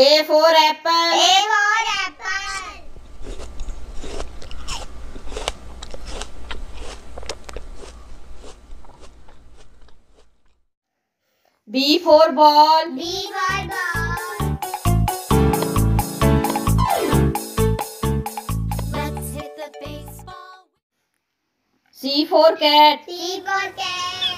A for apple. A for apple. B for ball. B for ball. C for cat. C for cat.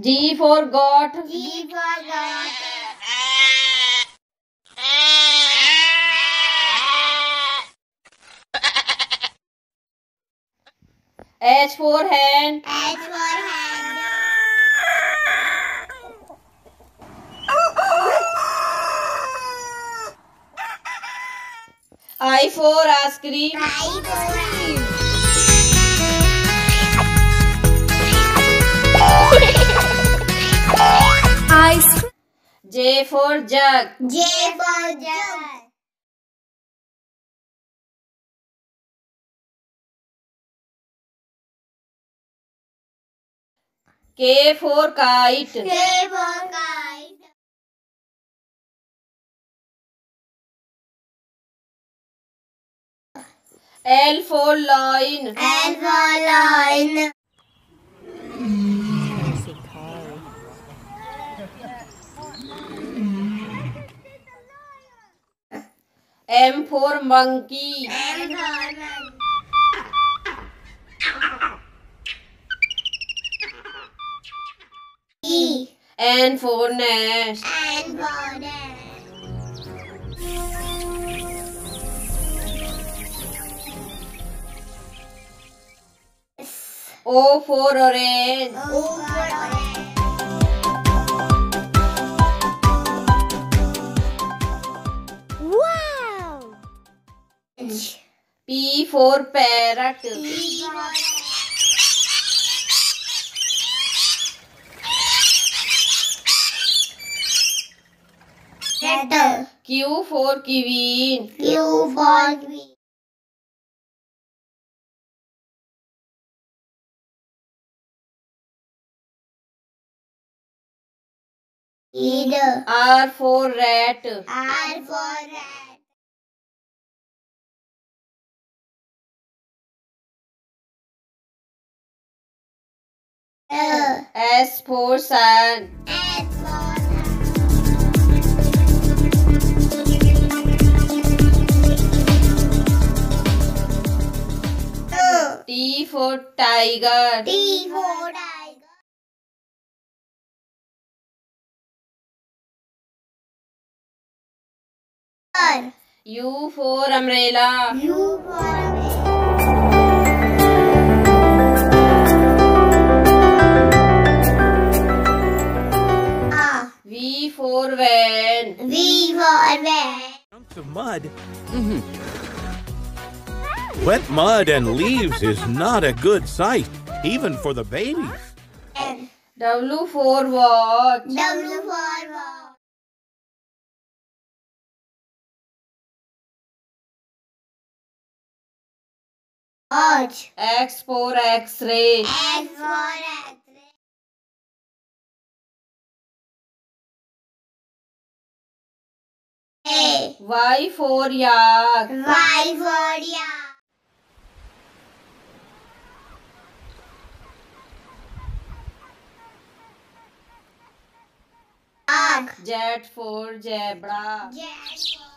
G for goat. G for goat. H for hen. H for hand. I for ice cream. I for Ice J for jug. J for jug. K for kite. K for kite. L for lion. L for lion. M for monkey. M for monkey. E. N for nest. N for net. O for orange. O for orange. P for parrot. P for Letter. Q for queen. Q for queen. Leader. R for rat. R for rat. S for sun. S for T for tiger. T for tiger. U for umbrella. U for A. for van. V for van. Chunks of mud. Mm-hmm. Wet mud and leaves is not a good sight, even for the babies. N. W for watch. W for watch. Watch. X for x-ray. X for X-ray. A. Y for yak. Y for yak. Yak. Z for zebra. Z